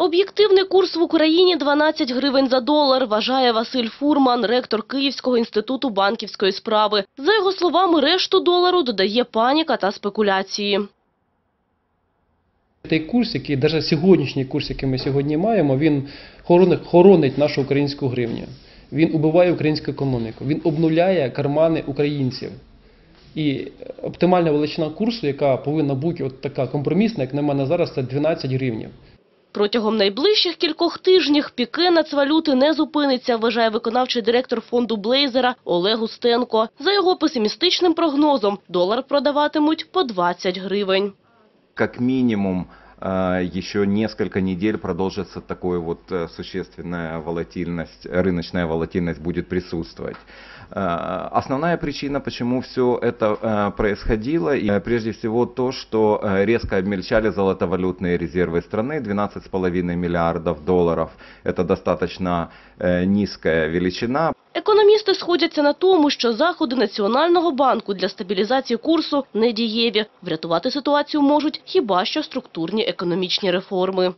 Об'єктивний курс в Україні 12 гривень за долар, вважає Василь Фурман, ректор Київського інституту банківської справи. За його словами, решту долару додає паніка та спекуляції. Той курс, який навіть сьогоднішній курс, який ми сьогодні маємо, він хоронить, хоронить нашу українську гривню. Він убиває українську економіку, він обнуляє кармани українців. І оптимальна величина курсу, яка повинна бути от така компромісна, як на мене зараз, це 12 гривнів. Протягом найближчих кількох тижнів піке нацвалюти не зупиниться, вважає виконавчий директор фонду Блейзера Олег Устенко. За його песимістичним прогнозом, долар продаватимуть по 20 гривень. Як минимум э, еще несколько недель продолжится такой вот э, существенная волатильность, рыночная волатильность будет присутствовать. Э, Основная причина, почему все это э, происходило, и, э, прежде всего то, что резко обмельчали золотовалютные резервы страны, 12,5 миллиардов долларов. Это достаточно низкая величина. Економісти сходяться на тому, що заходи Національного банку для стабілізації курсу не дієві. Врятувати ситуацію можуть хіба що структурні економічні реформи.